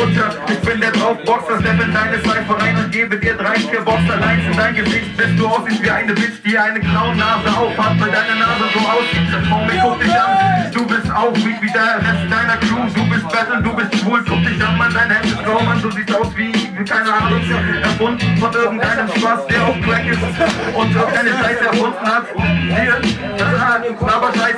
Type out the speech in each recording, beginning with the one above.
runter. Ich bin der Draufboxer, step in deine Cypher rein und gebe dir drei, vier Boxerlines in dein Gesicht, bis du aussiehst wie eine Bitch, die eine Clown-Nase aufhat, weil deine Nase so aussieht. Das Moment, guck dich an, du bist auch weak wie der Rest deiner Crew. Du bist Battle, du bist schwul, guck dich an, man, dein Hemd ist grau, man, du siehst aus wie, wie keine Ahnung, erfunden von irgendeinem Spaß, der auf Crack ist und irgendeine Scheiße erfunden hat. Hier, das ist aber Scheiße.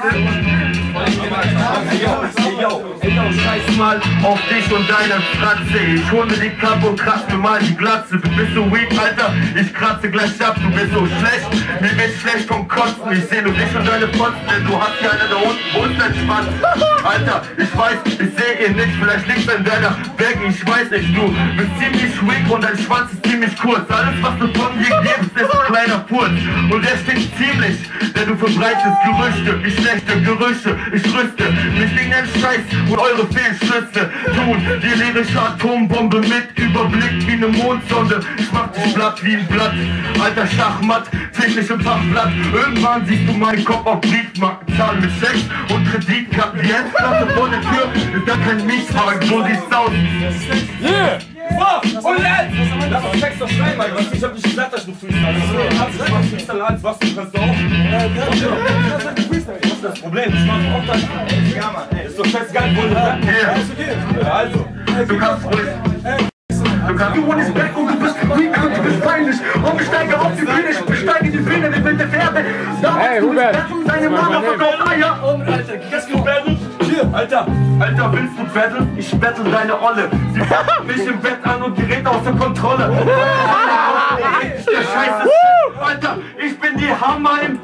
Mal auf dich und deine Fratze. Ich hol mir die Kappe und kratz mir mal die Glatze. Du bist so weak, Alter. Ich kratze gleich ab. Du bist so schlecht. Mir wird schlecht vom Kotzen. Ich seh nur dich und deine Fotzen. Denn du hast ja eine da unten. Wo ist Schwanz? Alter, ich weiß, ich seh ihn nicht. Vielleicht liegt in deiner Bag. Ich weiß nicht. Du bist ziemlich weak und dein Schwanz ist ziemlich kurz. Alles, was du von dir gibst, ist ein kleiner Furz. Und der stinkt ziemlich. Denn du verbreitest Gerüchte. Wie schlechte Gerüche. Ich rüste mich gegen den Scheiß und eure Fehlschlüsse tun die lyrische Atombombe mit Überblick wie eine Mondsonde. Ich mach dich blatt wie ein Blatt, alter Schachmatt, täglich im Fachblatt. Irgendwann siehst du meinen Kopf auf Briefmarken, zahl mit Schecks und Kreditkarten. Die Endplatte vor der Tür ist da kein Mietwagen, so sieht's aus. Yeah! So, und jetzt! Lass uns Text doch schreiben, Alter. Ich hab nicht gesagt, dass du Freestyle hast. Du machst Freestyle als was, du kannst auch. Was ist das Problem? Ich mach auch das. Ja, Mann, ey. Ist doch scheißegal, wo du rappen. Hier, Also. du kannst ruhig. Du kannst. Du wurdest weg und du bist weak und du bist peinlich. Und ich steige auf die Bühne, ich besteige die Bühne wie wilde Pferde. Hey, Hubert. Deine Mama verkauft Eier. Und Alter, kannst du battlen? Hier, Alter. Alter, willst du betteln? Ich bettel deine Olle. Sie fasst mich im Bett an und gerät außer Kontrolle. Der Scheiß ist Alter, ich bin die Hammer im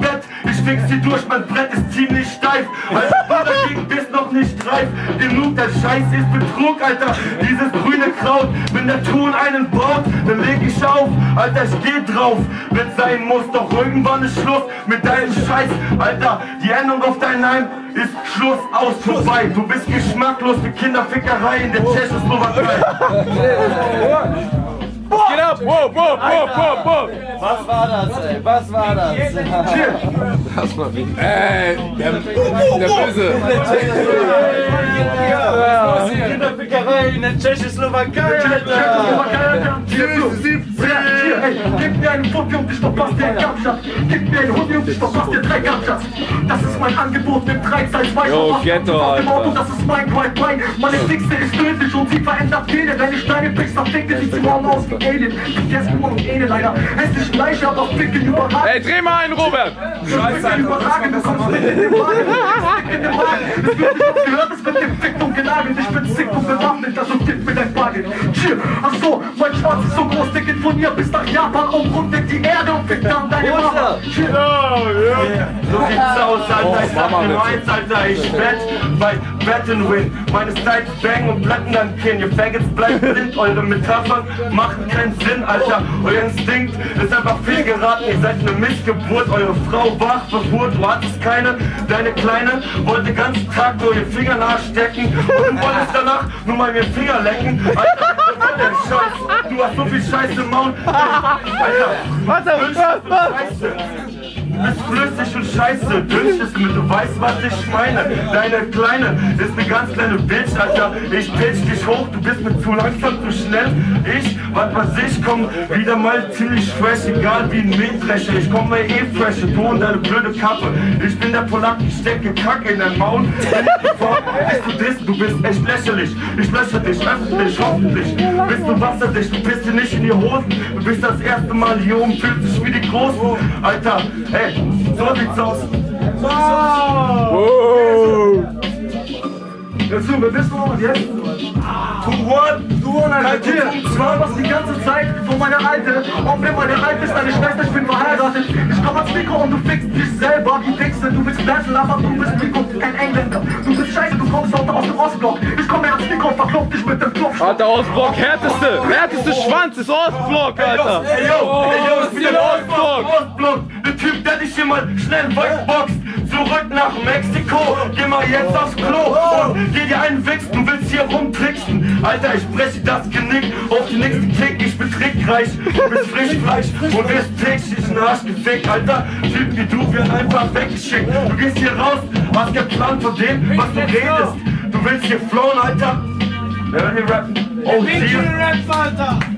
Fix sie durch, mein Brett ist ziemlich steif. Alter, du dagegen bist noch nicht reif. Genug, der Scheiß ist Betrug, Alter. Dieses grüne Kraut, wenn der Ton einen baut, dann leg ich auf. Alter, ich geh drauf, wenn sein muss. Doch irgendwann ist Schluss mit deinem Scheiß. Alter, die Endung auf dein Heim ist Schluss aus vorbei. Du bist geschmacklos wie Kinderfickerei in der Tschechoslowakei. Geht ab! Wow, wow, wow, wow, wow! Was war das, ey? Was war das? Ey, der, der Böse! Kinderfickerei in der Tschechoslowakei, Alter! Ey, Gib mir einen Fuffi und ich verpasse dir einen Kapschatz. Gib mir einen Hund und ich verpasse dir drei Kapschatz. Das ist mein Angebot mit drei Zeit zwei Yo, Schwarz- Ghetto, Alter. Das ist mein White Wine. Meine Fixe ist tödlich und sie verändert Pläne. Deine Steine pickst, verfickte sie morgen aus wie Alien. Ich esse nur noch Ene leider. Hässlich Leiche, aber ficken überragend. Ey, dreh mal ein, Robert! Scheiße, überragend, du kommst mit in den Wagen. Fick in den Wagen. Es wird nicht gehört, es wird gefickt und gelagert. Ich bin sick und bewaffnet, also gib mir dein Bargeld. Chill, ach so, mein Schwarz ist so groß, der geht von hier bis nach Japan umrundet die Erde und fickt dann deine Mama. Chill. So sieht's aus, Alter. Ich sag dir nur eins, Alter. Ich wett bei and Win. Meine Styles bang und platten dann Kinn. Ihr Faggots bleibt blind. Eure Metaphern machen keinen Sinn, Alter. Euer Instinkt ist einfach fehlgeraten. Ihr seid eine Missgeburt. Eure Frau wach, verwurt. Du hattest keine. Deine Kleine wollte den ganzen Tag nur ihren Finger nachstecken. Und wolltest danach nur mal mir Finger lecken. Alter, Scheiß? Du hast so viel Scheiße im Maul. Alter, was, was, was? Bist flüssig und scheiße, dünnsches mit, du weißt, was ich meine. Deine Kleine ist eine ganz kleine Bitch, Alter. Ich pitch dich hoch, du bist mir zu langsam, zu schnell. Ich, was weiß ich, komm wieder mal ziemlich fresh, egal wie ein Mähdrescher. Ich komm mal eh fresh, du und deine blöde Kappe. Ich bin der Polak, ich stecke Kacke in dein Maul. Bist du das? Du bist echt lächerlich. Ich lösche dich, öffentlich, hoffentlich. Bist du wasserdicht, du bist dir nicht in die Hosen. Du bist das erste Mal hier oben, fühlst dich wie die Großen. Alter, ey, so sieht's aus. Wow! Dazu, wer bist du und jetzt? Du what? Du und ein Tier. Ich war was die ganze Zeit von meiner Alte. Und wenn meine Alte ist deine Schwester, ich bin verheiratet. Ich komm ans Mikro und du fickst dich selber wie Wichse. Du bist Battle, aber du bist Mikro, kein Engländer. Du bist scheiße, du kommst aus, aus dem Ostblock. Ich komm her ans Mikro und verklopf dich mit dem Klopf. Alter, Ostblock, härteste, härteste Schwanz ist Ostblock, Alter! Ey, yo, ey, yo, Das ist der Ostblock! Ostblock. Mal schnell wegboxt. Zurück nach Mexiko. Geh mal jetzt aufs Klo und geh dir einen Wichs. Du willst hier rumtricksen. Alter, ich breche das Genick auf die nächste Kick. Ich bin trickreich. Du bist Frischfleisch und wirst täglich in den Arsch gefickt. Alter, Typ wie du werden einfach weggeschickt. Du gehst hier raus, hast Plan von dem, was du redest. Du willst hier flown, Alter. Wer will hier rappen? Oh, Winkel hier. Rap, Alter!